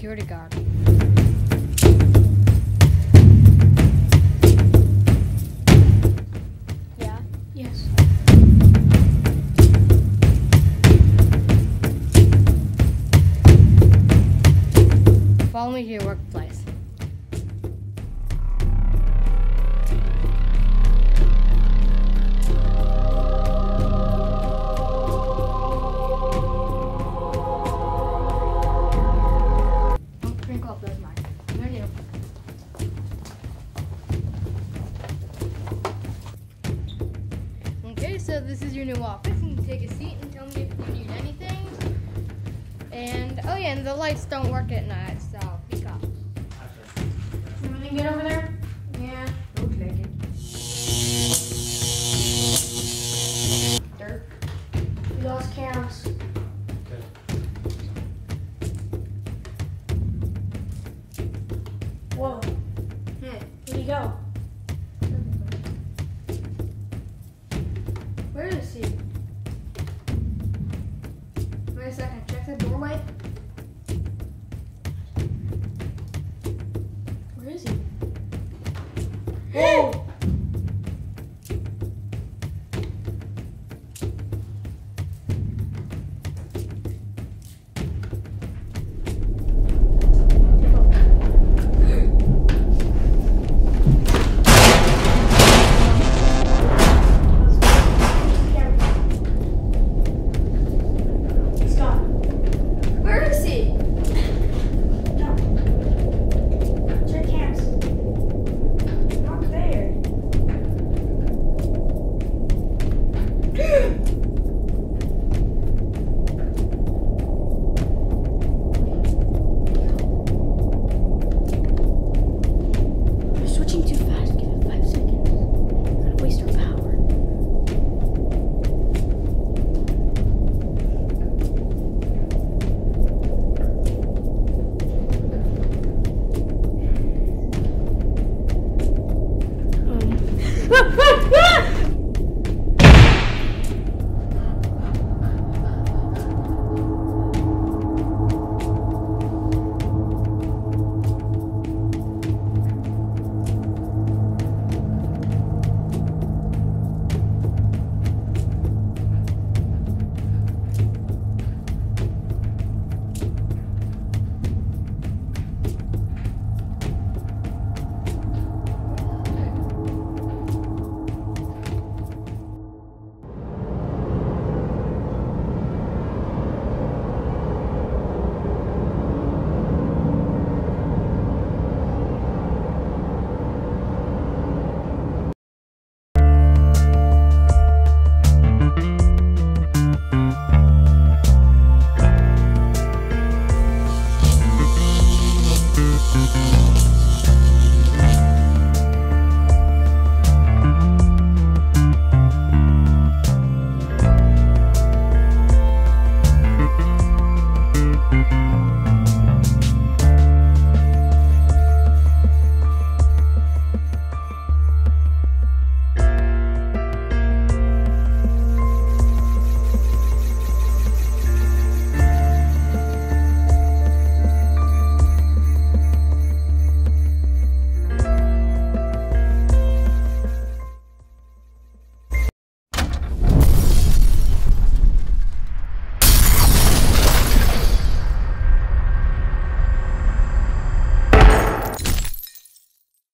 security guard. Yeah. Yes. Follow me to your workplace. So this is your new office. You can take a seat and tell me if you need anything. And oh yeah, and the lights don't work at night, so be cautious. Everything good over there? Yeah, looks like it. Dirt. We lost Cams. Whoa. Hey, Where'd he go? Whoa. ah, ah, ah!